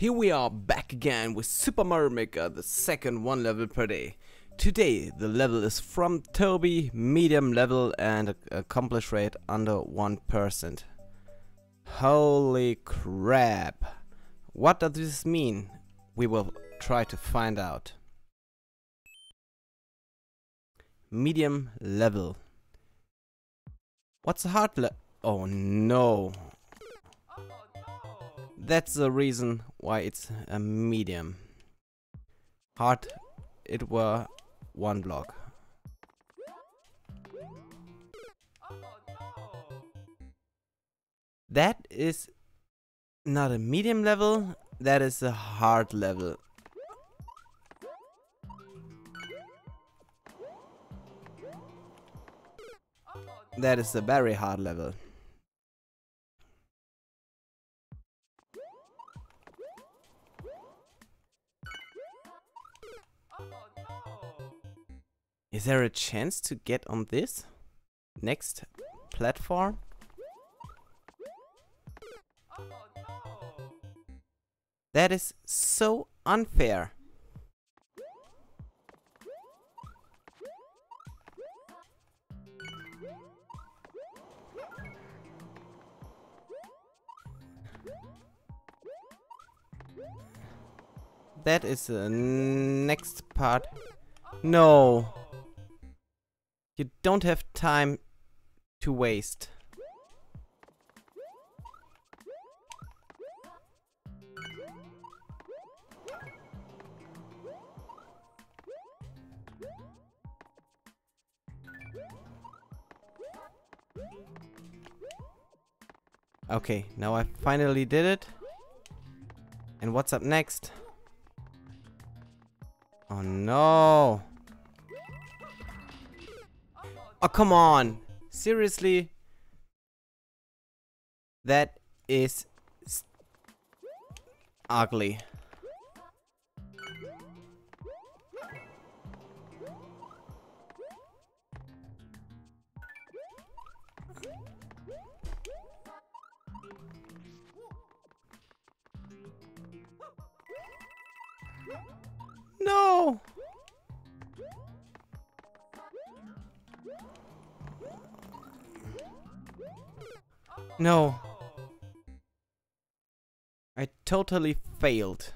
Here we are back again with Super Mario Maker, the second one level per day. Today the level is from Tobi, medium level and accomplish rate under 1%. Holy crap! What does this mean? We will try to find out. Medium level. What's a hard level? Oh no. That's the reason why it's a medium. Hard, it were one block. That is not a medium level, that is a hard level. That is a very hard level. Is there a chance to get on this? Next platform? That is so unfair. That is the next part. No. You don't have time to waste. Okay, now I finally did it. And what's up next? Oh no! Oh, come on. Seriously? That is ugly. No! No. I totally failed.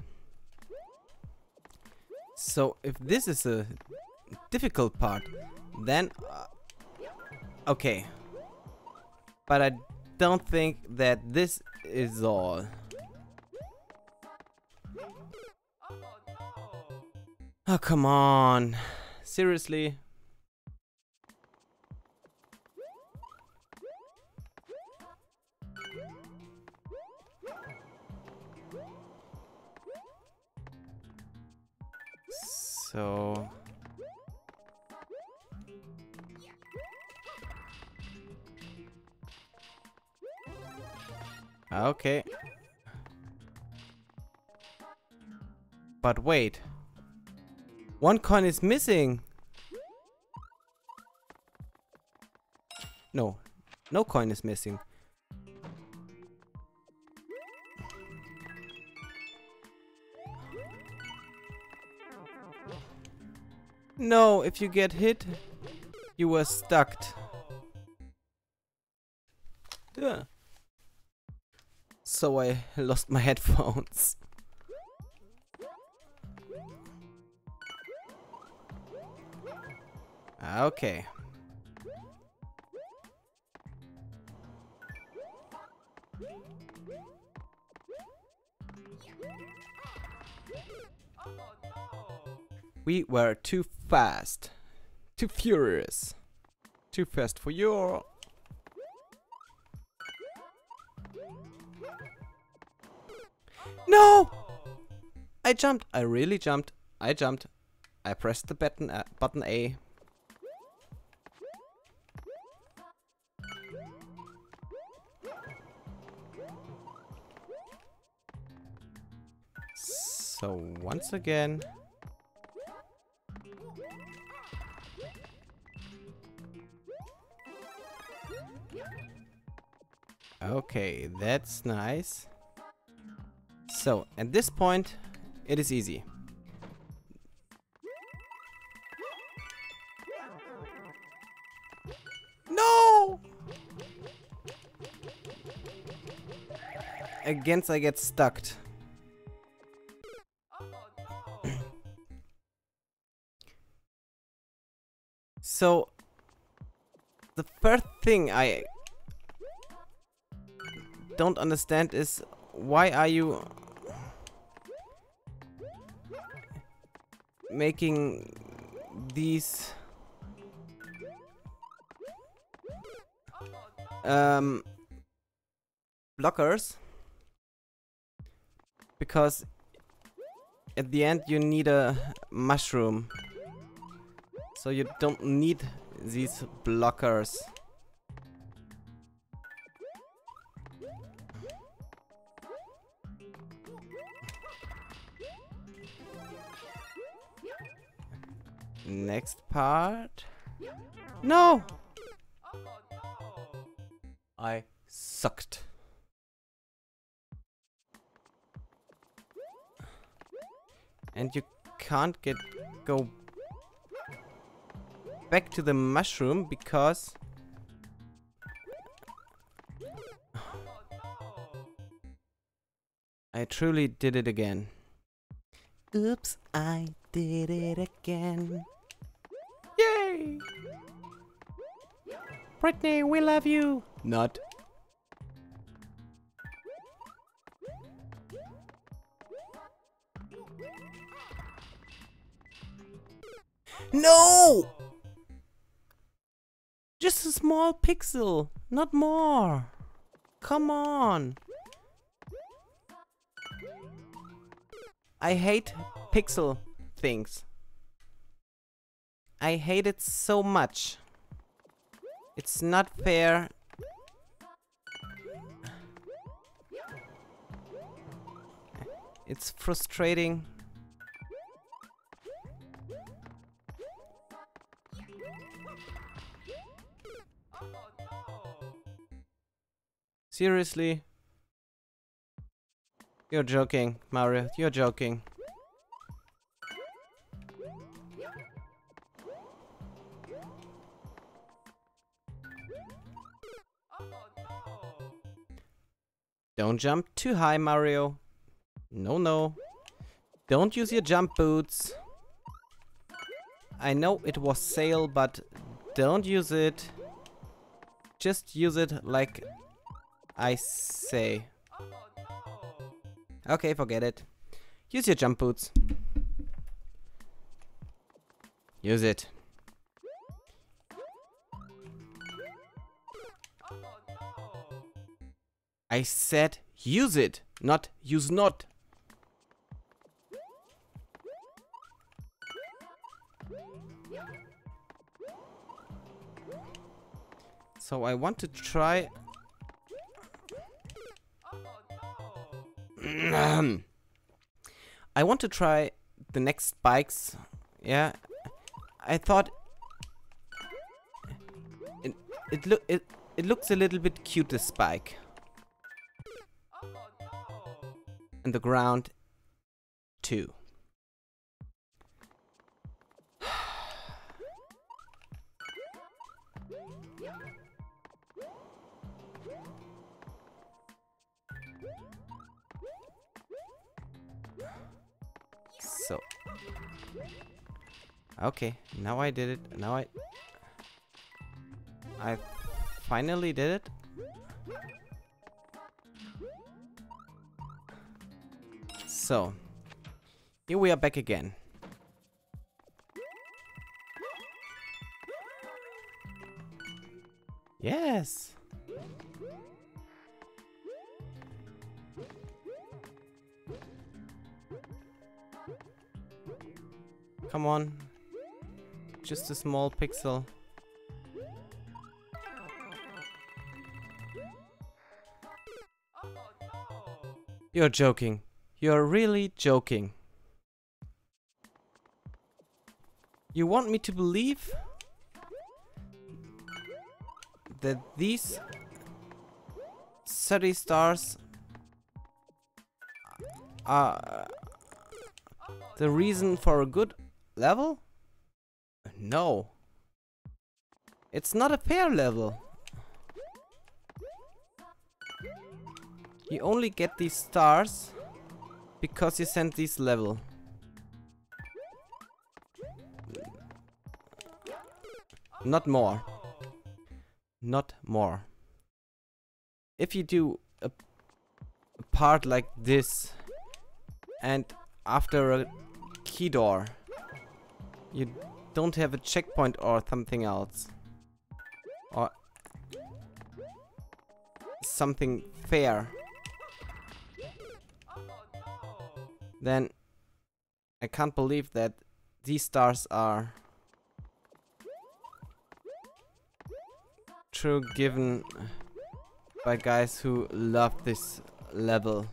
So if this is a difficult part, then... Uh, okay. But I don't think that this is all. Oh, come on. Seriously? So... Okay. But wait. One coin is missing. No. No coin is missing. No, if you get hit, you were stuck. Yeah. So I lost my headphones. Okay. We were too fast. Too furious. Too fast for your... No! I jumped. I really jumped. I jumped. I pressed the button, uh, button A. So once again... Okay, that's nice. So, at this point, it is easy. No! Against I get stuck. so, the first thing I don't understand is why are you making these um, blockers? Because at the end you need a mushroom. So you don't need these blockers Next part. No! I sucked. And you can't get go back to the mushroom because I truly did it again. Oops, I did it again. Britney, we love you! Not. No! Just a small pixel, not more. Come on. I hate pixel things. I hate it so much. It's not fair. It's frustrating. Seriously? You're joking, Mario. You're joking. Don't jump too high, Mario. No, no. Don't use your jump boots. I know it was sale, but don't use it. Just use it like I say. Okay, forget it. Use your jump boots. Use it. I said use it, not use not. So I want to try... I want to try the next spikes. Yeah. I thought... It, it, it, it looks a little bit cute, this spike. And the ground, too. So. Okay, now I did it. Now I... I finally did it. So. Here we are back again. Yes. Come on. Just a small pixel. You're joking. You're really joking. You want me to believe that these 30 stars are the reason for a good level? No. It's not a fair level. You only get these stars because you sent this level. Not more. Not more. If you do a, a part like this and after a key door you don't have a checkpoint or something else or something fair then I can't believe that these stars are true given by guys who love this level.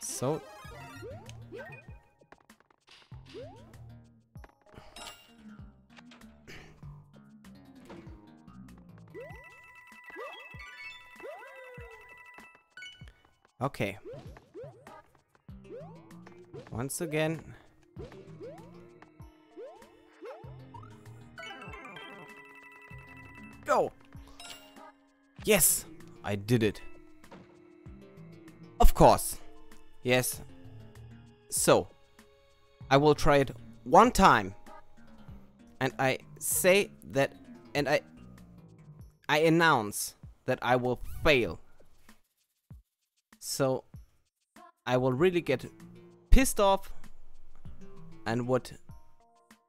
So Okay. Once again. Go! Yes! I did it. Of course. Yes. So. I will try it one time. And I say that... And I... I announce that I will fail. So I will really get pissed off and would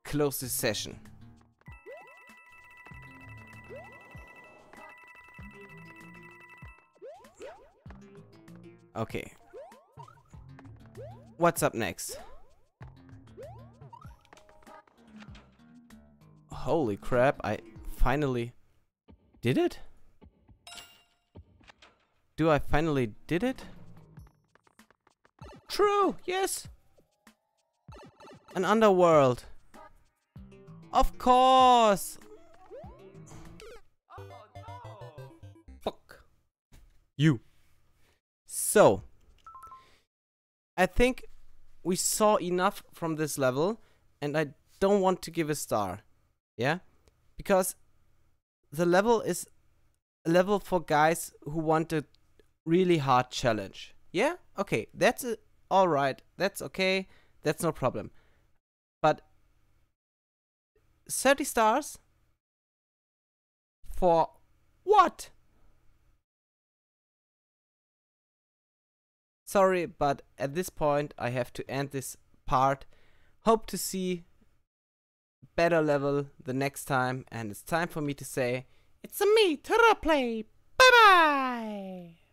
close this session. Okay. What's up next? Holy crap, I finally did it? Do I finally did it? True, yes. An underworld. Of course. Fuck. You. So. I think we saw enough from this level and I don't want to give a star. Yeah? Because the level is a level for guys who want to really hard challenge. Yeah? Okay, that's alright. That's okay. That's no problem. But 30 stars? For what? Sorry, but at this point I have to end this part. Hope to see better level the next time and it's time for me to say it's a me, Troplay. Bye bye!